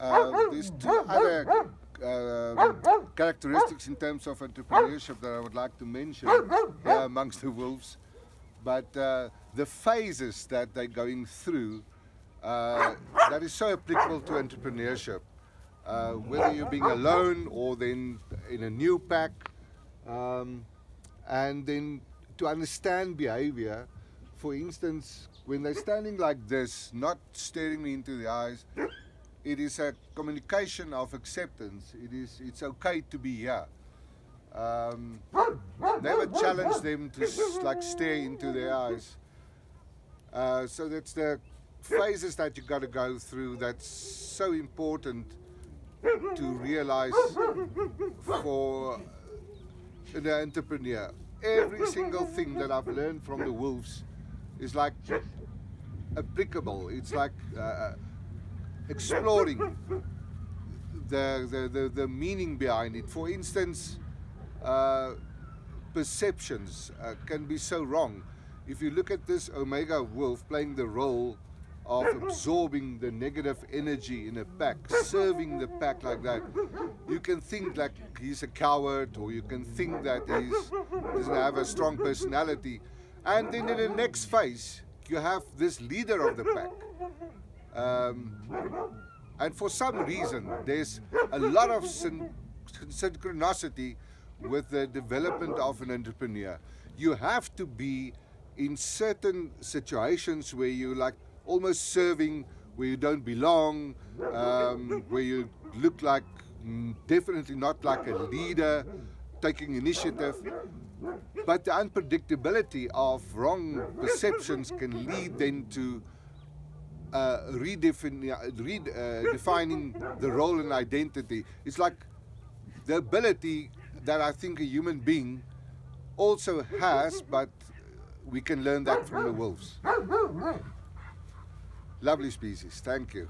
Uh, there's two other uh, characteristics in terms of entrepreneurship that I would like to mention amongst the wolves. But uh, the phases that they're going through, uh, that is so applicable to entrepreneurship. Uh, whether you're being alone or then in a new pack, um, and then to understand behavior. For instance, when they're standing like this, not staring me into the eyes, it is a communication of acceptance. It is it's okay to be here. Um, never challenge them to like stare into their eyes. Uh, so that's the phases that you got to go through. That's so important to realize for the entrepreneur. Every single thing that I've learned from the wolves is like applicable. It's like uh, exploring the, the, the, the, meaning behind it. For instance, uh, perceptions uh, can be so wrong. If you look at this Omega wolf playing the role of absorbing the negative energy in a pack, serving the pack like that, you can think like he's a coward or you can think that he's doesn't have a strong personality. And then in the next phase, you have this leader of the pack. Um, and for some reason, there's a lot of syn synchronicity with the development of an entrepreneur. You have to be in certain situations where you like almost serving where you don't belong, um, where you look like mm, definitely not like a leader taking initiative. But the unpredictability of wrong perceptions can lead then to uh, redefining uh, the role and identity. It's like the ability that I think a human being also has, but we can learn that from the wolves. Lovely species, thank you.